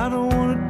I don't wanna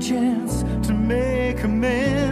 chance to make amends.